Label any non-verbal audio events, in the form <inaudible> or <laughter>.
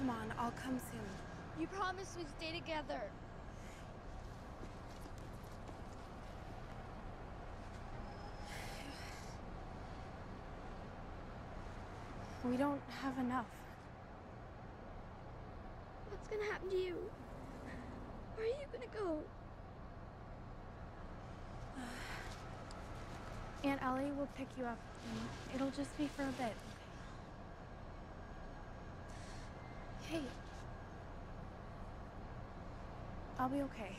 Come on, I'll come soon. You promised we'd stay together. We don't have enough. What's gonna happen to you? Where are you gonna go? <sighs> Aunt Ellie will pick you up, and it'll just be for a bit. okay? Hey. I'll be okay.